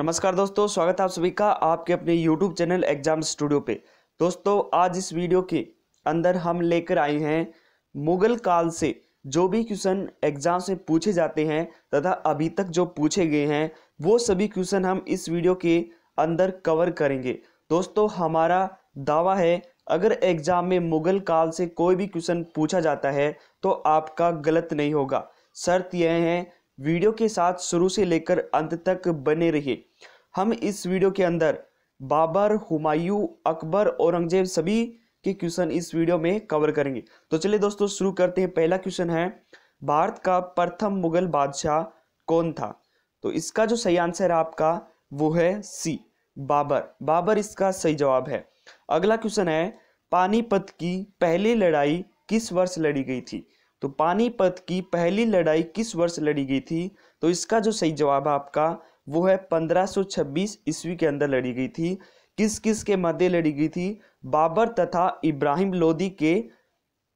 नमस्कार दोस्तों, स्वागत है आप सभी का आपके अपने YouTube चैनल एग्ज़ाम स्टूडियो पे। दोस्तों, आज इस वीडियो के अंदर हम लेकर आए हैं मुगल काल से जो भी क्वेश्चन एग्ज़ाम से पूछे जाते हैं तथा अभी तक जो पूछे गए हैं, वो सभी क्वेश्चन हम इस वीडियो के अंदर कवर करेंगे। दोस्तों, हमारा दावा है, अगर एग्ज़ाम में मुगल काल से कोई भी क्वेश्चन पूछा जाता है तो आपका गलत नहीं होगा। शर्त यह है वीडियो के साथ शुरू से लेकर अंत तक बने रहिए। हम इस वीडियो के अंदर बाबर, हुमायूं, अकबर, औरंगज़ेब सभी के क्वेश्चन इस वीडियो में कवर करेंगे। तो चलिए दोस्तों, शुरू करते हैं। पहला क्वेश्चन है, भारत का प्रथम मुगल बादशाह कौन था? तो इसका जो सही आंसर है आपका, वो है सी, बाबर। बाबर इसका सही जवाब है। अगला क्वेश्चन है, पानीपत की पहली लड़ाई किस वर्ष लड़ी गई थी? तो पानीपत की पहली लड़ाई किस वर्ष लड़ी गई थी? तो इसका जो सही जवाब है आपका, वो है 1526 ईस्वी के अंदर लड़ी गई थी। किस किस के मध्य लड़ी गई थी? बाबर तथा इब्राहिम लोदी के,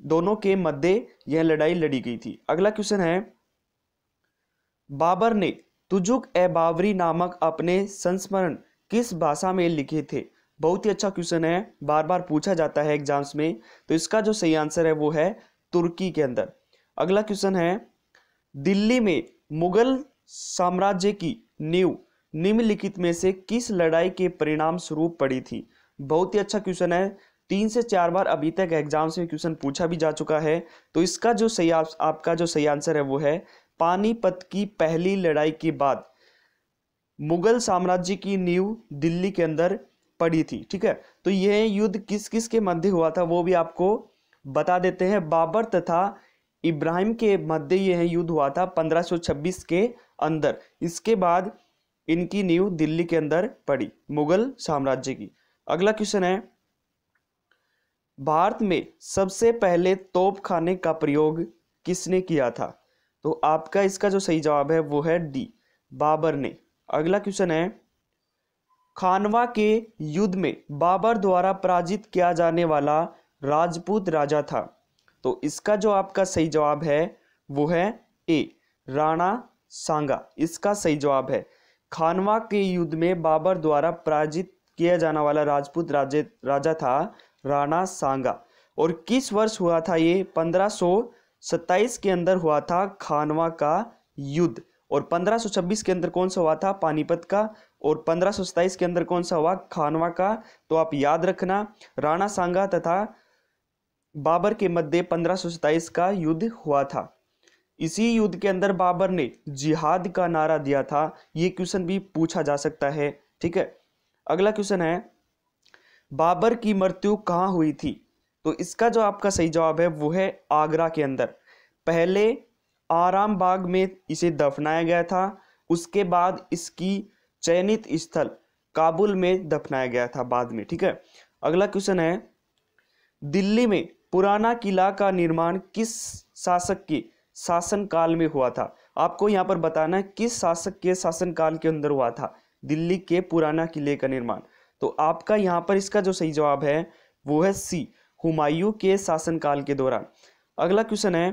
दोनों के मध्य यह लड़ाई लड़ी गई थी। अगला क्वेश्चन है, बाबर ने तुजुक ए बाबरी नामक अपने संस्मरण किस भाषा में लिखे थे? बहुत ही अच्छा क्वेश्चन है, बार बार पूछा जाता है एग्ज़ाम्स में। तो इसका जो सही आंसर है, वो है तुर्की के अंदर। अगला क्वेश्चन है दिल्ली में मुगल साम्राज्य की नींव निम्नलिखित में से किस लड़ाई के परिणाम स्वरूप पड़ी थी? बहुत ही अच्छा क्वेश्चन है। तीन से चार बार अभी तक एग्ज़ाम से क्वेश्चन पूछा भी जा चुका है। तो इसका जो सही आप, आपका जो सही आंसर है वो है पानीपत की पहली लड़ाई के बाद मुगल साम्राज्य की नींव दिल्ली के अंदर पड़ी थी। ठीक है? तो यह युद्ध किस किस के मध्य हुआ था वो भी आपको बता देते हैं। बाबर तथा इब्राहिम के मध्य यह युद्ध हुआ था 1526 के अंदर। इसके बाद इनकी नींव दिल्ली के अंदर पड़ी, मुगल साम्राज्य की। अगला क्वेश्चन है, भारत में सबसे पहले तोप खाने का प्रयोग किसने किया था? तो आपका इसका जो सही जवाब है, वो है डी, बाबर ने। अगला क्वेश्चन है, खानवा के युद्ध में बाबर द्वारा पराजित किया जाने वाला राजपूत राजा था। तो इसका जो आपका सही जवाब है, वो है ए, राणा सांगा। इसका सही जवाब है। खानवा के युद्ध में बाबर द्वारा पराजित किया जाने वाला राजपूत राजे, राजा था राणा सांगा। और किस वर्ष हुआ था ये? 1527 के अंदर हुआ था खानवा का युद्ध। और 1526 के अंदर कौन सा हुआ था? पानीपत का। और 1527 के अंदर कौन सा हुआ? खानवा का। तो आप याद रखना, राणा सांगा तथा बाबर के मध्य 1527 का युद्ध हुआ था। इसी युद्ध के अंदर बाबर ने जिहाद का नारा दिया था। ये क्वेश्चन भी पूछा जा सकता है, ठीक है? अगला क्वेश्चन है, बाबर की मृत्यु कहाँ हुई थी? तो इसका जो आपका सही जवाब है, वो है आगरा के अंदर। पहले आराम बाग में इसे दफनाया गया था, उसके बाद इसकी चयनित स्थल काबुल में दफनाया गया था बाद में, ठीक है? अगला क्वेश्चन है, दिल्ली में पुराना किला का निर्माण किस शासक के शासनकाल में हुआ था? आपको यहाँ पर बताना है, किस शासक के शासनकाल के अंदर हुआ था? दिल्ली के पुराना किले का निर्माण। तो आपका यहाँ पर इसका जो सही जवाब है, वो है सी, हुमायूं के शासनकाल के दौरान। अगला क्वेश्चन है,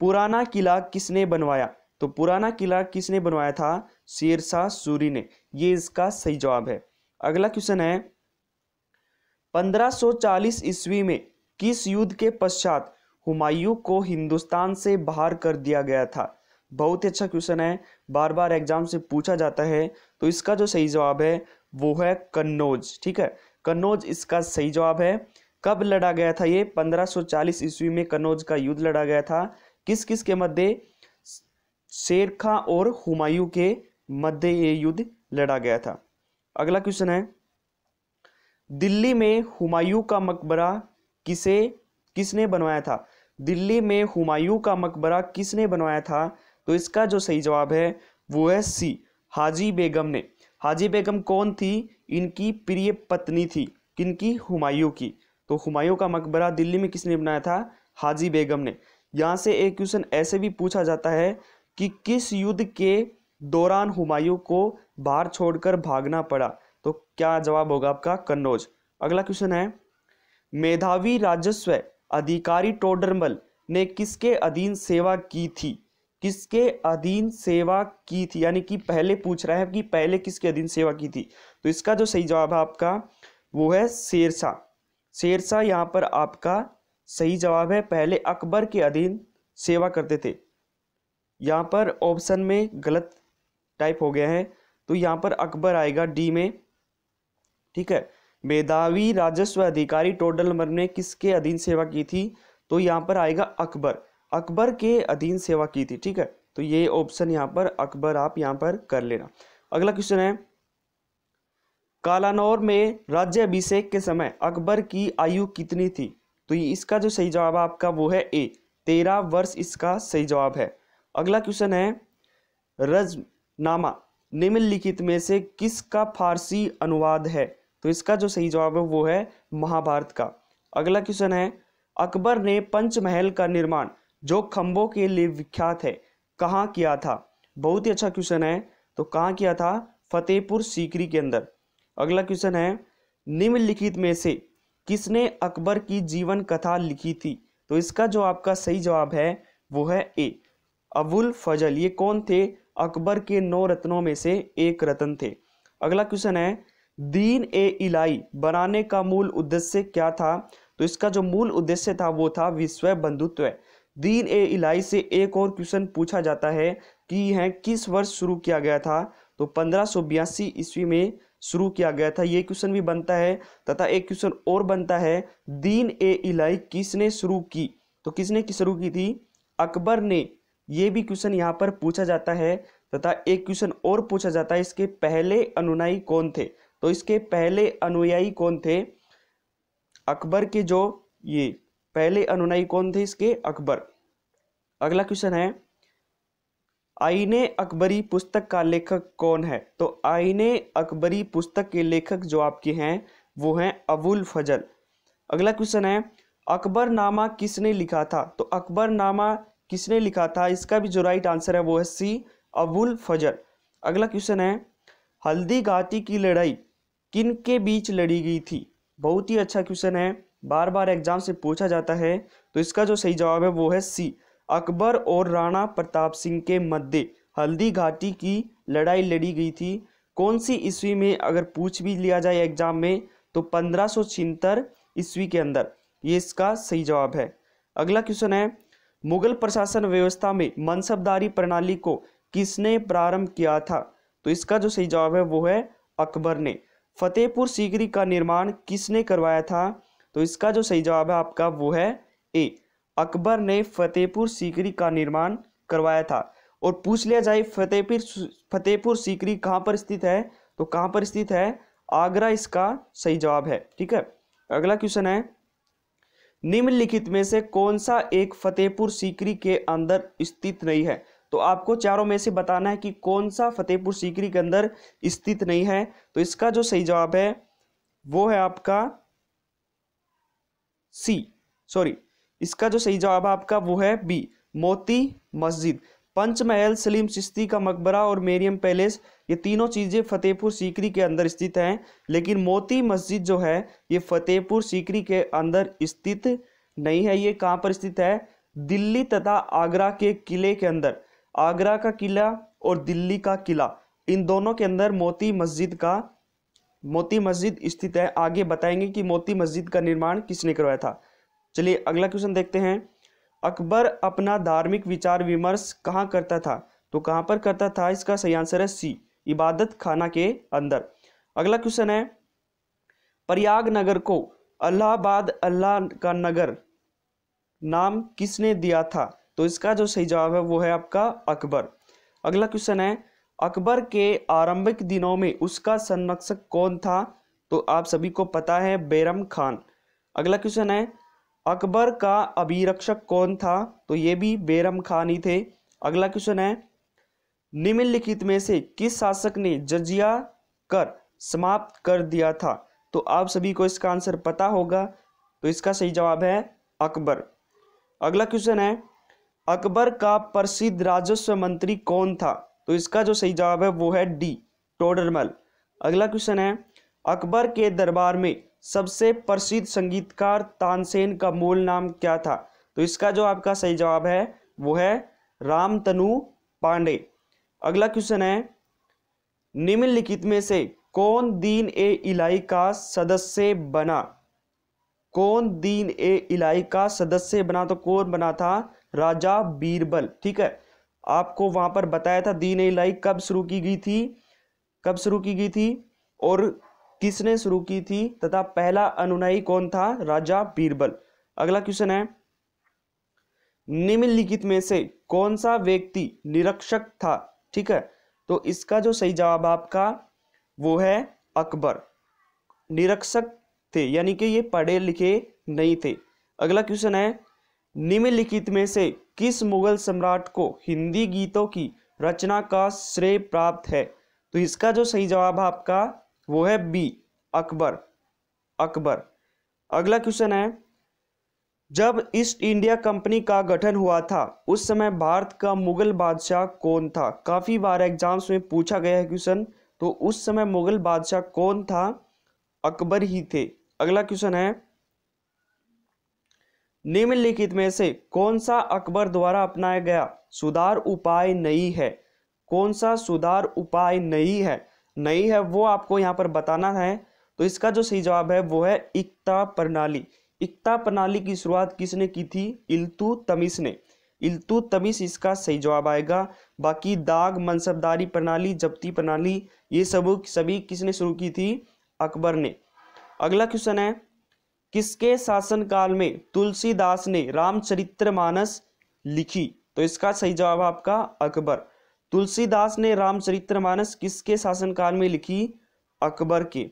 पुराना किला किसने बनवाया? तो पुराना किला किसने बनवाया था? शेरशाह सूरी ने। ये इसका सही जवाब है। अगला क्वेश्चन है 1540 ईस्वी में किस युद्ध के पश्चात हुमायूं को हिंदुस्तान से बाहर कर दिया गया था? बहुत ही अच्छा क्वेश्चन है। बार बार एग्ज़ाम से पूछा जाता है। तो इसका जो सही जवाब है, वो है कन्नौज, ठीक है? कन्नौज इसका सही जवाब है। कब लड़ा गया था ये? 1540 ईस्वी में कन्नौज का युद्ध लड़ा गया था। किस किस के मध्य? शेर खां और हुमायूं के मध्य ये युद्ध लड़ा गया था। अगला क्वेश्चन है। दिल्ली में हुमायूं का मकबरा किसे, किसने बनवाया था? दिल्ली में हुमायूं का मकबरा किसने बनवाया था? तो इसका जो सही जवाब है, वो है सी, हाजी बेगम ने। हाजी बेगम कौन थी? इनकी प्रिय पत्नी थी। किनकी? हुमायूं की। तो हुमायूं का मकबरा दिल्ली में किसने बनाया था? हाजी बेगम ने। यहाँ से एक क्वेश्चन ऐसे भी पूछा जाता है कि किस युद्ध के दौरान हुमायूं को बाहर छोड़कर भागना पड़ा? तो क्या जवाब होगा आपका? कन्नौज। अगला क्वेश्चन है मेधावी राजस्व अधिकारी टोडरमल ने किसके अधीन सेवा की थी? किसके अधीन सेवा की थी? यानी कि पहले पूछ रहा है कि पहले किसके अधीन सेवा की थी? तो इसका जो सही जवाब है आपका, वो है शेरशाह। शेरशाह यहाँ पर आपका सही जवाब है, पहले अकबर के अधीन सेवा करते थे। यहाँ पर ऑप्शन में गलत टाइप हो गया है तो यहाँ पर अकबर आएगा डी में, ठीक है? मेधावी राजस्व अधिकारी टोटल नंबर ने किसके अधीन सेवा की थी? तो यहाँ पर आएगा अकबर। अकबर के अधीन सेवा की थी, ठीक है? तो ये ऑप्शन यहाँ पर, अकबर आप यहाँ पर कर लेना। अगला क्वेश्चन है, कालानौर में राज्य अभिषेक के समय अकबर की आयु कितनी थी? तो इसका जो सही जवाब आपका वो है ए तेरह वर्ष इसका सही जवाब है। अगला क्वेश्चन है, रजनामा निम्नलिखित में से किसका फारसी अनुवाद है? तो इसका जो सही जवाब है वो है महाभारत का। अगला क्वेश्चन है, अकबर ने पंचमहल का निर्माण, जो खंभों के लिए विख्यात है, कहाँ किया था? बहुत ही अच्छा क्वेश्चन है। तो कहाँ किया था? फतेहपुर सीकरी के अंदर। अगला क्वेश्चन है, निम्नलिखित में से किसने अकबर की जीवन कथा लिखी थी? तो इसका जो आपका सही जवाब है, वो है ए, अबुल फजल। ये कौन थे? अकबर के नौ रत्नों में से एक रत्न थे। अगला क्वेश्चन है दीन ए इलाई बनाने का मूल उद्देश्य क्या था? तो इसका जो मूल उद्देश्य था, वो था विश्व बंधुत्व। दीन ए इलाई से एक और क्वेश्चन पूछा जाता है कि यह किस वर्ष शुरू किया गया था? तो पंद्रह ईस्वी में शुरू किया गया था। ये क्वेश्चन भी बनता है, तथा एक क्वेश्चन और बनता है, दीन ए इलाई किसने शुरू की? तो किसने की शुरू की थी? अकबर ने। ये भी क्वेश्चन यहाँ पर पूछा जाता है, तथा एक क्वेश्चन और पूछा जाता है, इसके पहले अनुयायी कौन थे? तो इसके पहले अनुयायी कौन थे? अकबर के जो ये पहले अनुयायी कौन थे इसके? अकबर। अगला क्वेश्चन है, आईने अकबरी पुस्तक का लेखक कौन है? तो आईने अकबरी पुस्तक के लेखक जो आपके हैं, वो हैं अबुल फजल। अगला क्वेश्चन है अकबर नामा किसने लिखा था? तो अकबर नामा किसने लिखा था? इसका भी जो राइट आंसर है, वो है सी अबुल फजल। अगला क्वेश्चन है, हल्दी घाटी की लड़ाई किन के बीच लड़ी गई थी? बहुत ही अच्छा क्वेश्चन है। बार बार एग्ज़ाम से पूछा जाता है। तो इसका जो सही जवाब है वो है सी अकबर और राणा प्रताप सिंह के मध्य हल्दी घाटी की लड़ाई लड़ी गई थी। कौन सी ईस्वी में अगर पूछ भी लिया जाए एग्ज़ाम में तो पंद्रह सौ ईस्वी के अंदर। ये इसका सही जवाब है। अगला क्वेश्चन है, मुगल प्रशासन व्यवस्था में मनसबदारी प्रणाली को किसने प्रारंभ किया था? तो इसका जो सही जवाब है वो है अकबर ने। फतेहपुर सीकरी का निर्माण किसने करवाया था? तो इसका जो सही जवाब है आपका वो है ए, अकबर ने फतेहपुर सीकरी का निर्माण करवाया था। और पूछ लिया जाए फतेहपुर फतेहपुर सीकरी कहाँ पर स्थित है? तो कहाँ पर स्थित है? आगरा इसका सही जवाब है, ठीक है? अगला क्वेश्चन है, निम्नलिखित में से कौन सा एक फतेहपुर सीकरी के अंदर स्थित नहीं है? तो आपको चारों में से बताना है कि कौन सा फतेहपुर सीकरी के अंदर स्थित नहीं है। तो इसका जो सही जवाब है, वो है आपका सी, सॉरी, इसका जो सही जवाब आपका, वो है बी, मोती मस्जिद। पंचमहल सलीम चिश्ती का मकबरा और मेरियम पैलेस, ये तीनों चीज़ें फतेहपुर सीकरी के अंदर स्थित हैं। लेकिन मोती मस्जिद जो है, ये फतेहपुर सीकरी के अंदर स्थित नहीं है। ये कहाँ पर स्थित है? दिल्ली तथा आगरा के किले के अंदर। आगरा का किला और दिल्ली का किला। इन दोनों के अंदर मोती मस्जिद का मोती मस्जिद स्थित है। आगे बताएँगे कि मोती मस्जिद का निर्माण किसने करवाया था। चलिए अगला क्वेश्चन देखते हैं। अकबर अपना धार्मिक विचार विमर्श कहाँ करता था? तो कहाँ पर करता था? इसका सही आंसर है सी, इबादत खाना के अंदर। अगला क्वेश्चन है प्रयाग नगर को अल्लाहबाद अल्लाह का नगर नाम किसने दिया था? तो इसका जो सही जवाब है, वो है आपका अकबर। अगला क्वेश्चन है, अकबर के आरंभिक दिनों में उसका संरक्षक कौन था? तो आप सभी को पता है, बैरम खान। अगला क्वेश्चन है, अकबर का अभिरक्षक कौन था? तो ये भी बैरम खान ही थे। अगला क्वेश्चन है, निम्नलिखित में से किस शासक ने जजिया कर समाप्त कर दिया था? तो आप सभी को इसका आंसर पता होगा। तो इसका सही जवाब है, अकबर। अगला क्वेश्चन है अकबर का प्रसिद्ध राजस्व मंत्री कौन था? तो इसका जो सही जवाब है, वो है डी टोडरमल अगला क्वेश्चन है, अकबर के दरबार में सबसे प्रसिद्ध संगीतकार तानसेन का मूल नाम क्या था? तो इसका जो आपका सही जवाब है, वो है रामतनु पांडे। अगला क्वेश्चन है, निम्नलिखित में से कौन दीन ए इलाई का सदस्य बना? कौन दीन ए इलाई का सदस्य बना तो कौन बना था? राजा बीरबल, ठीक है? आपको वहाँ पर बताया था दीन इलाई कब शुरू की गई थी? कब शुरू की गई थी? और किसने शुरू की थी? तथा पहला अनुनायी कौन था? राजा बीरबल। अगला क्वेश्चन है, निम्नलिखित में से कौन सा व्यक्ति निरक्षक था? ठीक है? तो इसका जो सही जवाब आपका, वो है अकबर। निरक्षक थे, यानी कि ये पढ़े लिखे नहीं थे। अगला क्वेश्चन है निम्नलिखित में से किस मुगल सम्राट को हिंदी गीतों की रचना का श्रेय प्राप्त है? तो इसका जो सही जवाब है आपका, वो है बी, अकबर। अकबर। अगला क्वेश्चन है, जब ईस्ट इंडिया कंपनी का गठन हुआ था, उस समय भारत का मुगल बादशाह कौन था? काफ़ी बार एग्ज़ाम्स में पूछा गया है क्वेश्चन तो उस समय मुगल बादशाह कौन था? अकबर ही थे। अगला क्वेश्चन है निम्नलिखित में से कौन सा अकबर द्वारा अपनाया गया सुधार उपाय नहीं है? कौन सा सुधार उपाय नहीं है? नहीं है वो आपको यहाँ पर बताना है। तो इसका जो सही जवाब है वो है इक्ता प्रणाली। इक्ता प्रणाली की शुरुआत किसने की थी? इल्तु तमिस ने। इल्तु तमिस इसका सही जवाब आएगा। बाकी दाग, मनसबदारी प्रणाली, जब्ती प्रणाली, ये सब, सभी किसने शुरू की थी? अकबर ने। अगला क्वेश्चन है किसके शासनकाल में तुलसीदास ने रामचरितमानस लिखी? तो इसका सही जवाब आपका अकबर। तुलसीदास ने रामचरितमानस किसके शासनकाल में लिखी? अकबर के।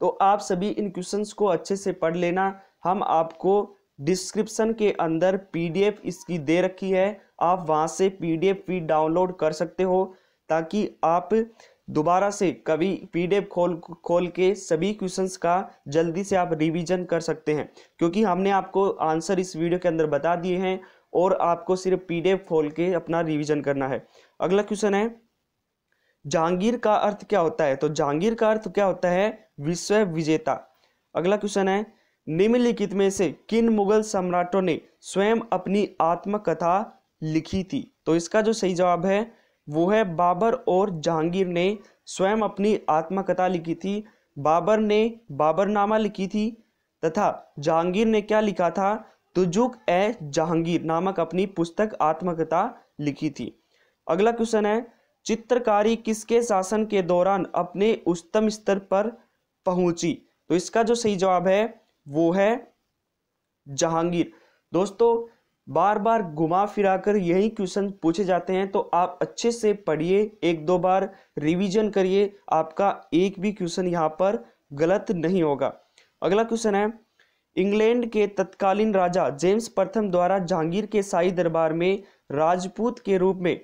तो आप सभी इन क्वेश्चंस को अच्छे से पढ़ लेना। हम आपको डिस्क्रिप्शन के अंदर पीडीएफ इसकी दे रखी है। आप वहाँ से पीडीएफ भी डाउनलोड कर सकते हो ताकि आप दोबारा से कभी पीडीएफ खोल खोल के सभी क्वेश्चंस का जल्दी से आप रिवीजन कर सकते हैं। क्योंकि हमने आपको आंसर इस वीडियो के अंदर बता दिए हैं और आपको सिर्फ़ पीडीएफ खोल के अपना रिवीजन करना है। अगला क्वेश्चन है, जहांगीर का अर्थ क्या होता है? तो जहांगीर का अर्थ क्या होता है? विश्व विजेता। अगला क्वेश्चन है, निम्नलिखित में से किन मुगल सम्राटों ने स्वयं अपनी आत्मकथा लिखी थी? तो इसका जो सही जवाब है वो है बाबर और जहांगीर ने स्वयं अपनी आत्मकथा लिखी थी। बाबर ने बाबरनामा लिखी थी तथा जहांगीर ने क्या लिखा था? तुजुक ए जहांगीर नामक अपनी पुस्तक आत्मकथा लिखी थी। अगला क्वेश्चन है, चित्रकारी किसके शासन के दौरान अपने उच्चतम स्तर पर पहुँची? तो इसका जो सही जवाब है, वो है जहांगीर। दोस्तों बार बार घुमा फिराकर यही क्वेश्चन पूछे जाते हैं तो आप अच्छे से पढ़िए, एक दो बार रिवीजन करिए, आपका एक भी क्वेश्चन यहाँ पर गलत नहीं होगा। अगला क्वेश्चन है, इंग्लैंड के तत्कालीन राजा जेम्स प्रथम द्वारा जहांगीर के शाही दरबार में राजपूत के रूप में,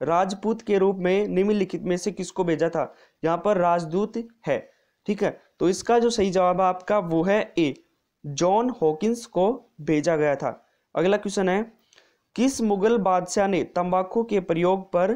राजपूत के रूप में निम्नलिखित में से किसको भेजा था? यहाँ पर राजदूत है, ठीक है? तो इसका जो सही जवाब है आपका वो है ए, जॉन हॉकिंस को भेजा गया था। अगला क्वेश्चन है, किस मुगल बादशाह ने तंबाकू के प्रयोग पर,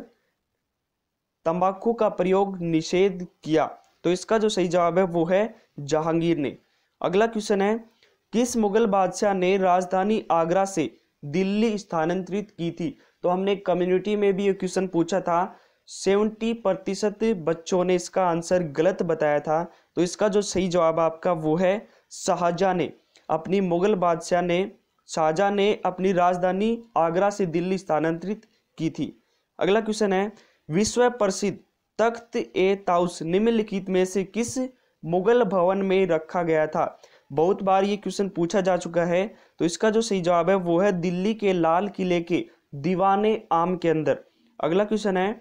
तंबाकू का प्रयोग निषेध किया? तो इसका जो सही जवाब है, वो है जहांगीर ने। अगला क्वेश्चन है, किस मुगल बादशाह ने राजधानी आगरा से दिल्ली स्थानांतरित की थी? तो हमने कम्युनिटी में भी ये क्वेश्चन पूछा था। सेवेंटी प्रतिशत बच्चों ने इसका आंसर गलत बताया था। तो इसका जो सही जवाब आपका वो है, शाहजहाँ ने। अपनी मुगल बादशाह ने शाहजहाँ ने अपनी राजधानी आगरा से दिल्ली स्थानांतरित की थी। अगला क्वेश्चन है विश्व प्रसिद्ध तख्त ए ताउस निम्नलिखित में से किस मुगल भवन में रखा गया था? बहुत बार ये क्वेश्चन पूछा जा चुका है तो इसका जो सही जवाब है, वो है दिल्ली के लाल किले के दीवाने आम के अंदर। अगला क्वेश्चन है,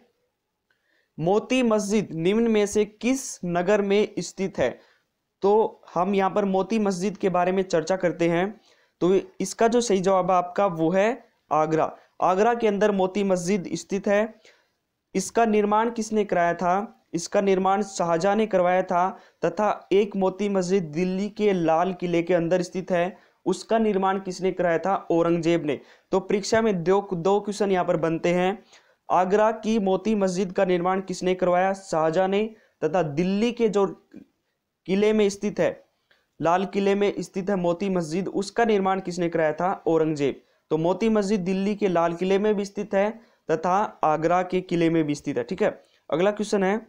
मोती मस्जिद निम्न में से किस नगर में स्थित है? तो हम यहाँ पर मोती मस्जिद के बारे में चर्चा करते हैं। तो इसका जो सही जवाब है आपका वो है आगरा। आगरा के अंदर मोती मस्जिद स्थित है। इसका निर्माण किसने कराया था? इसका निर्माण शाहजहां ने करवाया था तथा एक मोती मस्जिद दिल्ली के लाल किले के अंदर स्थित है। उसका निर्माण किसने कराया था? औरंगज़ेब ने। तो परीक्षा में दो दो क्वेश्चन यहाँ पर बनते हैं। आगरा की मोती मस्जिद का निर्माण किसने करवाया? शाहजहां ने तथा दिल्ली के जो किले में स्थित है लाल किले में स्थित है मोती मस्जिद। उसका निर्माण किसने कराया था? औरंगज़ेब। तो मोती मस्जिद दिल्ली के लाल किले में भी स्थित है तथा आगरा के किले में भी स्थित है, ठीक है? अगला क्वेश्चन है,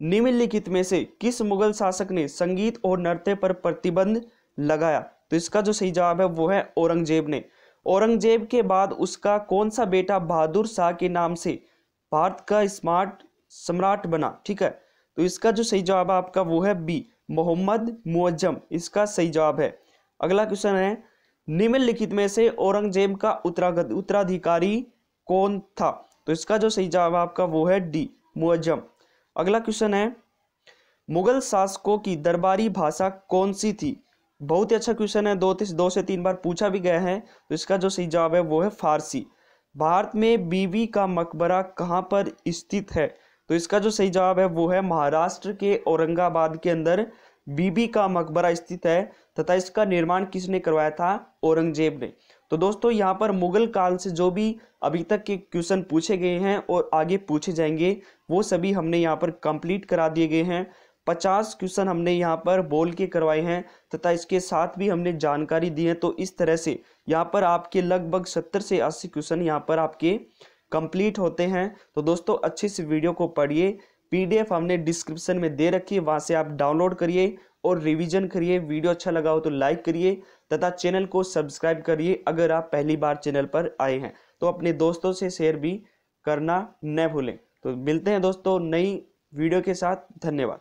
निम्नलिखित में से किस मुगल शासक ने संगीत और नृत्य पर प्रतिबंध लगाया? तो इसका जो सही जवाब है वो है औरंगज़ेब ने। औरंगज़ेब के बाद उसका कौन सा बेटा बहादुर शाह के नाम से भारत का स्मार्ट सम्राट बना, ठीक है? तो इसका जो सही जवाब है आपका वो है बी। मोहम्मद मुअज्जम। इसका सही जवाब है। अगला क्वेश्चन है, निम्नलिखित में से औरंगज़ेब का उत्तराधिकारी कौन था? तो इसका जो सही जवाब आपका वो है डी, मुअज्जम। अगला क्वेश्चन है, मुगल शासकों की दरबारी भाषा कौन सी थी? बहुत ही अच्छा क्वेश्चन है, दो दो से तीन बार पूछा भी गया है तो इसका जो सही जवाब है वो है फारसी। भारत में बीबी का मकबरा कहाँ पर स्थित है? तो इसका जो सही जवाब है वो है महाराष्ट्र के औरंगाबाद के अंदर बीबी का मकबरा स्थित है तथा इसका निर्माण किसने करवाया था? औरंगज़ेब ने। तो दोस्तों, यहाँ पर मुगल काल से जो भी अभी तक के क्वेश्चन पूछे गए हैं और आगे पूछे जाएँगे, वो सभी हमने यहाँ पर कंप्लीट करा दिए गए हैं। पचास क्वेश्चन हमने यहाँ पर बोल के करवाए हैं तथा इसके साथ भी हमने जानकारी दी है। तो इस तरह से यहाँ पर आपके लगभग सत्तर से अस्सी क्वेश्चन यहाँ पर आपके कंप्लीट होते हैं। तो दोस्तों, अच्छे से वीडियो को पढ़िए। पीडीएफ हमने डिस्क्रिप्शन में दे रखी है, वहाँ से आप डाउनलोड करिए और रिवीजन करिए। वीडियो अच्छा लगा हो तो लाइक करिए तथा चैनल को सब्सक्राइब करिए अगर आप पहली बार चैनल पर आए हैं। तो अपने दोस्तों से शेयर भी करना न भूलें। तो मिलते हैं दोस्तों नई वीडियो के साथ। धन्यवाद।